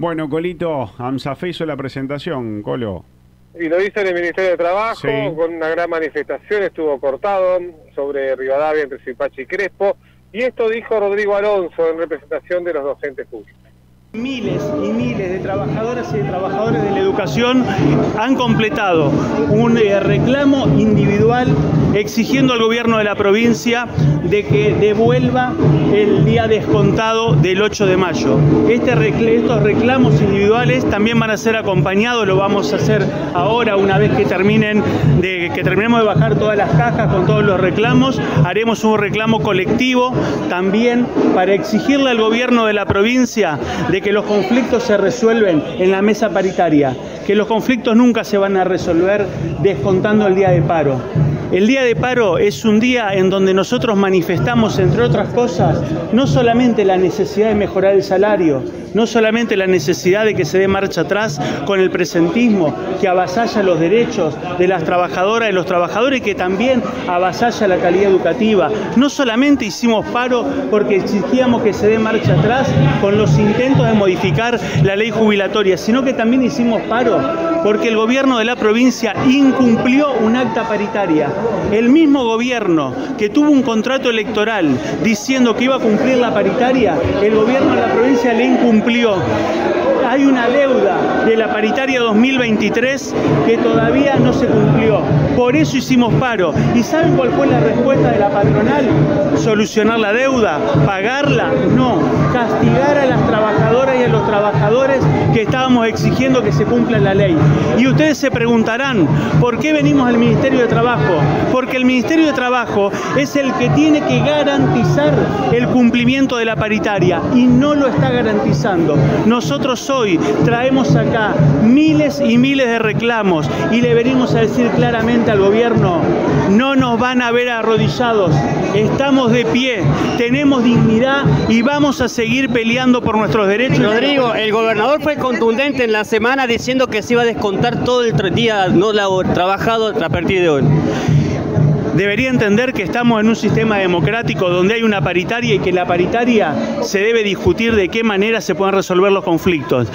Bueno, Colito, AMSAFE hizo la presentación, Colo. Y lo hizo en el Ministerio de Trabajo, Sí. con una gran manifestación, estuvo cortado sobre Rivadavia entre Zipachi y Crespo. Y esto dijo Rodrigo Alonso en representación de los docentes públicos. Miles y miles de trabajadoras y de trabajadores de la educación han completado un eh, reclamo individual exigiendo al gobierno de la provincia de que devuelva el día descontado del 8 de mayo. Este estos reclamos individuales también van a ser acompañados, lo vamos a hacer ahora una vez que terminen de que terminemos de bajar todas las cajas con todos los reclamos, haremos un reclamo colectivo también para exigirle al gobierno de la provincia de que los conflictos se resuelven en la mesa paritaria, que los conflictos nunca se van a resolver descontando el día de paro. El día de paro es un día en donde nosotros manifestamos, entre otras cosas, no solamente la necesidad de mejorar el salario, no solamente la necesidad de que se dé marcha atrás con el presentismo que avasalla los derechos de las trabajadoras y los trabajadores, que también avasalla la calidad educativa. No solamente hicimos paro porque exigíamos que se dé marcha atrás con los intentos de modificar la ley jubilatoria, sino que también hicimos paro porque el gobierno de la provincia incumplió un acta paritaria. El mismo gobierno que tuvo un contrato electoral diciendo que iba a cumplir la paritaria, el gobierno de la provincia le incumplió. Hay una deuda de la paritaria 2023 que todavía no se cumplió. Por eso hicimos paro. ¿Y saben cuál fue la respuesta de la patronal? ¿Solucionar la deuda? ¿Pagarla? No. Castigar a las trabajadoras que estábamos exigiendo que se cumpla la ley. Y ustedes se preguntarán, ¿por qué venimos al Ministerio de Trabajo? Porque el Ministerio de Trabajo es el que tiene que garantizar el cumplimiento de la paritaria y no lo está garantizando. Nosotros hoy traemos acá miles y miles de reclamos y le venimos a decir claramente al gobierno, no nos van a ver arrodillados, estamos de pie, tenemos dignidad y vamos a seguir peleando por nuestros derechos. Rodrigo, el gobernador fue contundente en la semana diciendo que se iba a descontar todo el día no trabajado a partir de hoy. Debería entender que estamos en un sistema democrático donde hay una paritaria y que la paritaria se debe discutir de qué manera se pueden resolver los conflictos.